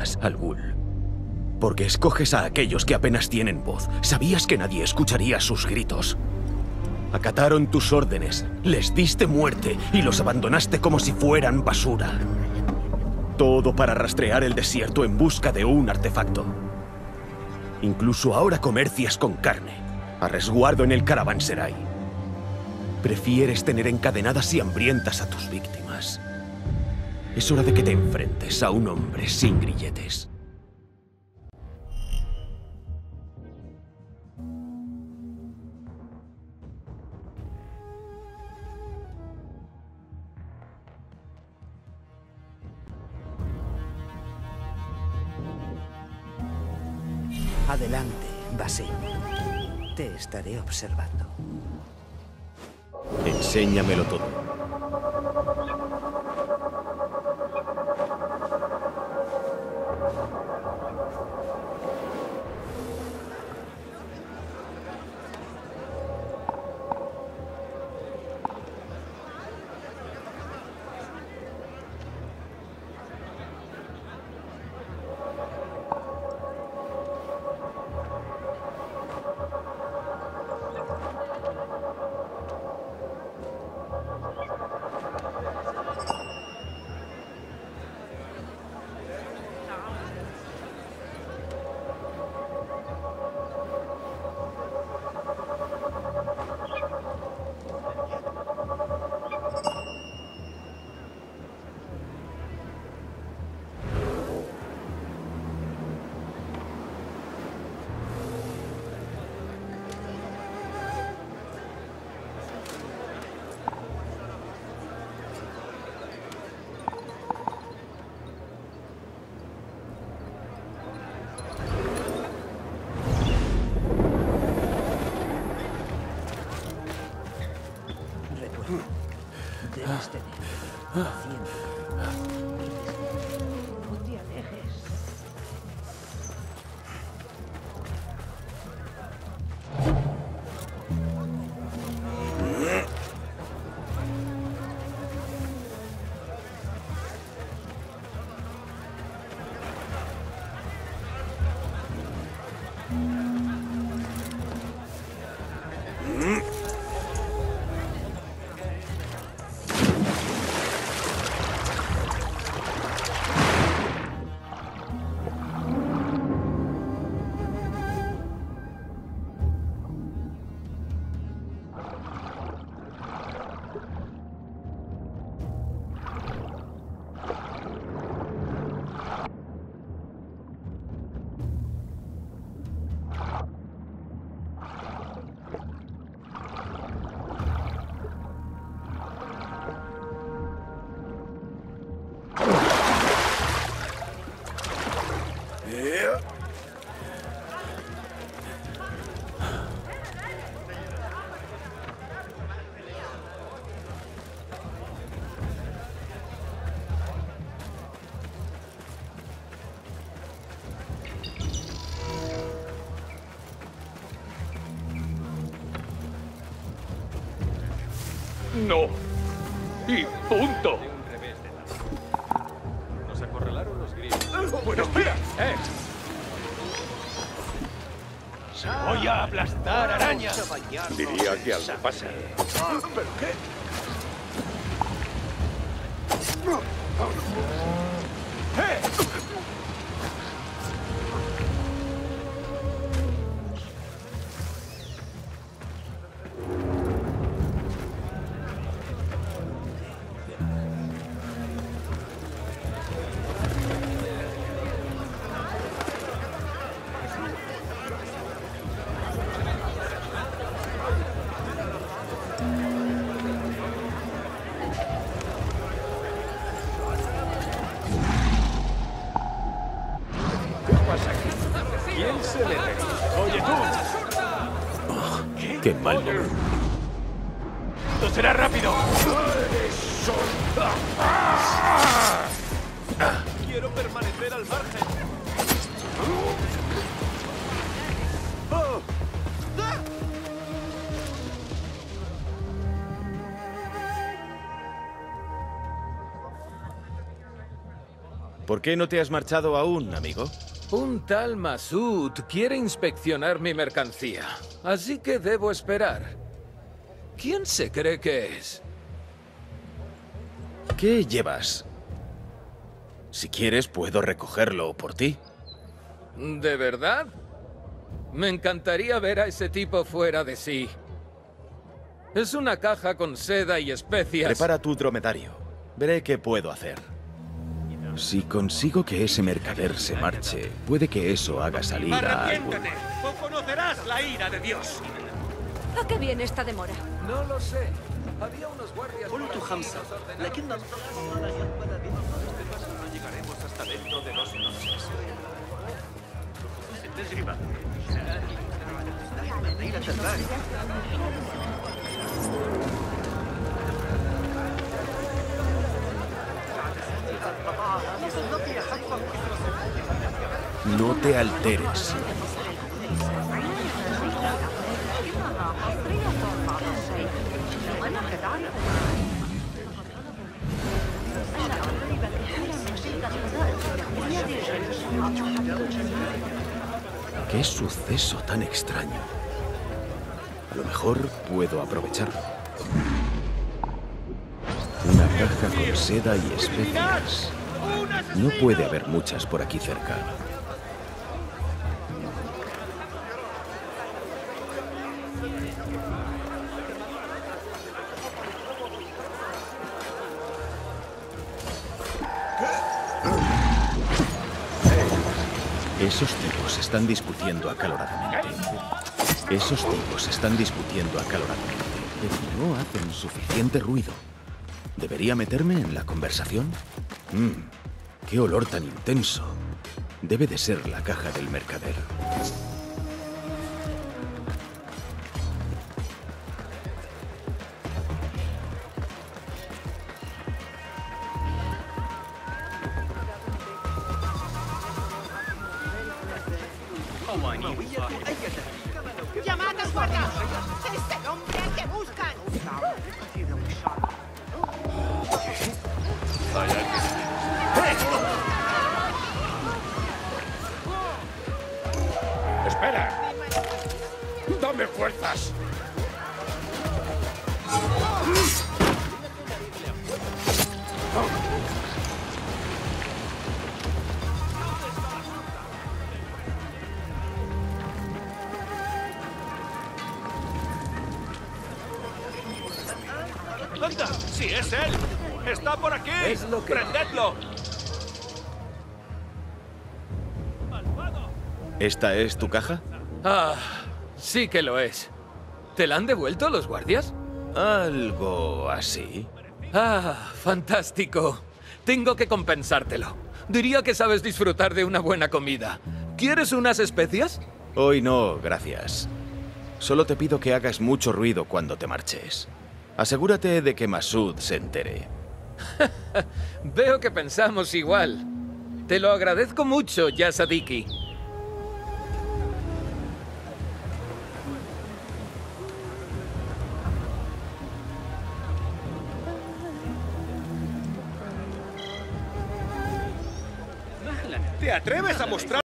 víctimas, Algul. Porque escoges a aquellos que apenas tienen voz. Sabías que nadie escucharía sus gritos. Acataron tus órdenes, les diste muerte y los abandonaste como si fueran basura. Todo para rastrear el desierto en busca de un artefacto. Incluso ahora comercias con carne, a resguardo en el caravanserai. Prefieres tener encadenadas y hambrientas a tus víctimas. Es hora de que te enfrentes a un hombre sin grilletes. Adelante, Basim. Te estaré observando. Enséñamelo todo. Debes tener paciencia. No te alejes. No. Y punto. Voy a aplastar araña. Diría que algo pasa. ¿Pero qué? Qué mal momento. Esto será rápido. Quiero permanecer al margen. ¿Por qué no te has marchado aún, amigo? Un tal Masud quiere inspeccionar mi mercancía, así que debo esperar. ¿Quién se cree que es? ¿Qué llevas? Si quieres, puedo recogerlo por ti. ¿De verdad? Me encantaría ver a ese tipo fuera de sí. Es una caja con seda y especias. Prepara tu dromedario. Veré qué puedo hacer. Si consigo que ese mercader se marche, puede que eso haga salir a algo. o conocerás la ira de Dios. ¿A qué viene esta demora? No lo sé. Había unos guardias... Este llegaremos hasta dentro de dos noches. No te alteres. ¿Qué suceso tan extraño? A lo mejor puedo aprovecharlo. Una caja con seda y especias. No puede haber muchas por aquí cerca. Esos tipos están discutiendo acaloradamente. Esos tipos están discutiendo acaloradamente, pero no hacen suficiente ruido. ¿Debería meterme en la conversación? Mmm, qué olor tan intenso. Debe de ser la caja del mercader. ¡Llamad al guarda! ¡Es el hombre al que buscan! ¡Espera! ¡Dame fuerzas! ¡Anda! ¡Sí, es él! ¡Está por aquí! Es lo que- ¡Prendedlo! ¿Esta es tu caja? Ah, sí que lo es. ¿Te la han devuelto los guardias? Algo así. Ah, fantástico. Tengo que compensártelo. Diría que sabes disfrutar de una buena comida. ¿Quieres unas especias? Hoy no, gracias. Solo te pido que hagas mucho ruido cuando te marches. Asegúrate de que Masud se entere. Veo que pensamos igual. Te lo agradezco mucho, Yasadiki. ¿Te atreves a mostrar